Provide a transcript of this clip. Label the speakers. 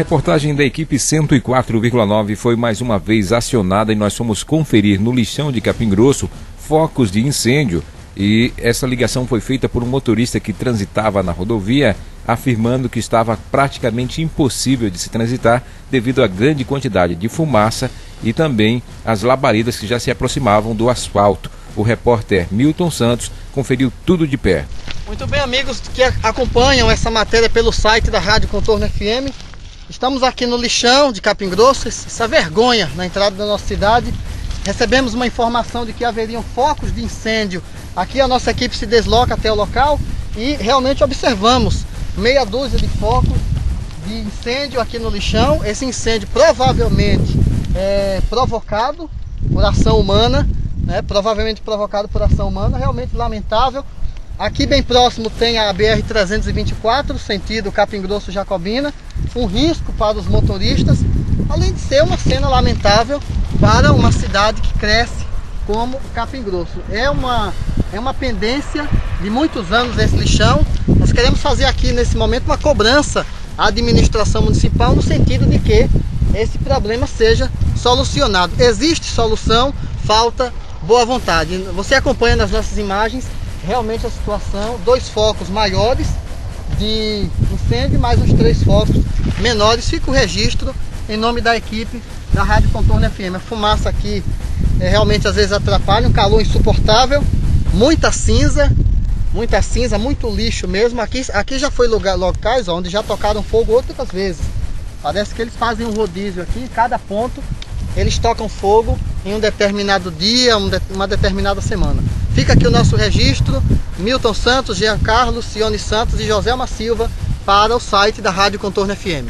Speaker 1: reportagem da equipe 104,9 foi mais uma vez acionada e nós fomos conferir no lixão de Capim Grosso focos de incêndio e essa ligação foi feita por um motorista que transitava na rodovia, afirmando que estava praticamente impossível de se transitar devido à grande quantidade de fumaça e também as labaredas que já se aproximavam do asfalto. O repórter Milton Santos conferiu tudo de perto.
Speaker 2: Muito bem, amigos que acompanham essa matéria pelo site da Rádio Contorno FM. Estamos aqui no lixão de Capim Grosso, essa vergonha na entrada da nossa cidade. Recebemos uma informação de que haveriam focos de incêndio Aqui a nossa equipe se desloca até o local e realmente observamos meia dúzia de focos de incêndio aqui no lixão. Esse incêndio provavelmente é provocado por ação humana, né? provavelmente provocado por ação humana, realmente lamentável. Aqui bem próximo tem a BR-324, sentido Capim Grosso Jacobina, um risco para os motoristas, além de ser uma cena lamentável para uma cidade que cresce como Capim Grosso. É uma, é uma pendência de muitos anos esse lixão. Nós queremos fazer aqui nesse momento uma cobrança à administração municipal no sentido de que esse problema seja solucionado. Existe solução, falta boa vontade. Você acompanha nas nossas imagens realmente a situação, dois focos maiores de incêndio, mais os três focos menores. Fica o registro em nome da equipe da Rádio Contorno FM. A fumaça aqui é, realmente às vezes atrapalha, um calor insuportável, muita cinza, muita cinza, muito lixo mesmo. Aqui, aqui já foi lugar, locais onde já tocaram fogo outras vezes. Parece que eles fazem um rodízio aqui, cada ponto eles tocam fogo em um determinado dia, uma determinada semana. Fica aqui o nosso registro, Milton Santos, Jean Carlos, Cione Santos e Joselma Silva para o site da Rádio Contorno FM.